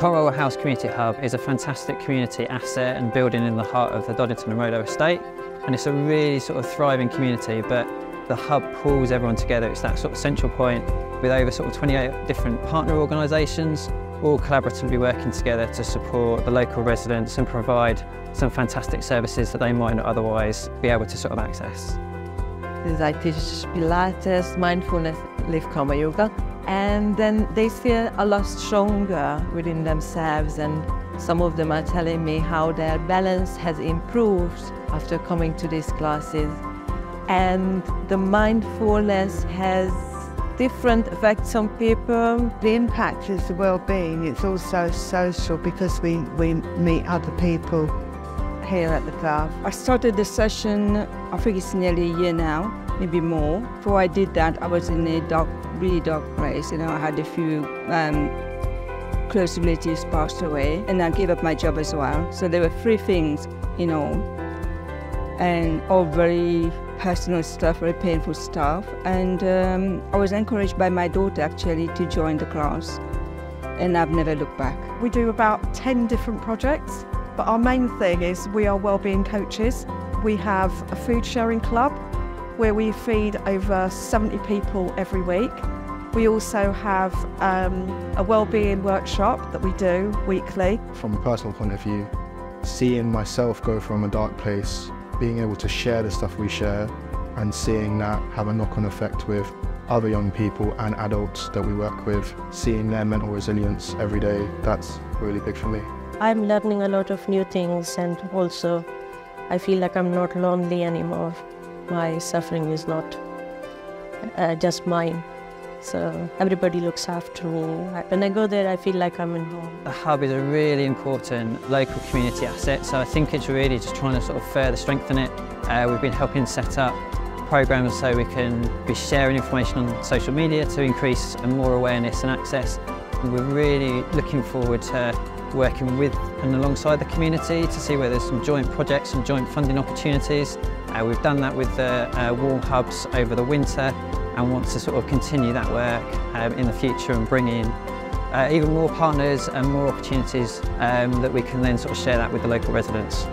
Cromwell House Community Hub is a fantastic community asset and building in the heart of the Doddington and Rollo estate. And it's a really sort of thriving community, but the hub pulls everyone together. It's that sort of central point with over sort of 28 different partner organisations, all collaboratively working together to support the local residents and provide some fantastic services that they might not otherwise be able to sort of access. I teach Pilates, mindfulness, live karma yoga, and then they feel a lot stronger within themselves and some of them are telling me how their balance has improved after coming to these classes. And the mindfulness has different effects on people. The impact is the well-being, it's also social because we, we meet other people here at the club. I started the session, I think it's nearly a year now, maybe more. Before I did that, I was in a dark, really dark place. You know, I had a few um, close relatives passed away, and I gave up my job as well. So there were three things, you know, and all very personal stuff, very painful stuff. And um, I was encouraged by my daughter actually to join the class, and I've never looked back. We do about 10 different projects, but our main thing is we are wellbeing coaches. We have a food sharing club where we feed over 70 people every week. We also have um, a wellbeing workshop that we do weekly. From a personal point of view, seeing myself go from a dark place being able to share the stuff we share and seeing that have a knock-on effect with other young people and adults that we work with, seeing their mental resilience every day, that's really big for me. I'm learning a lot of new things and also I feel like I'm not lonely anymore. My suffering is not uh, just mine. So everybody looks after me. When I go there, I feel like I'm in home. The hub is a really important local community asset, so I think it's really just trying to sort of further strengthen it. Uh, we've been helping set up programs so we can be sharing information on social media to increase more awareness and access. We're really looking forward to working with and alongside the community to see where there's some joint projects and joint funding opportunities. Uh, we've done that with the uh, warm hubs over the winter and want to sort of continue that work um, in the future and bring in uh, even more partners and more opportunities um, that we can then sort of share that with the local residents.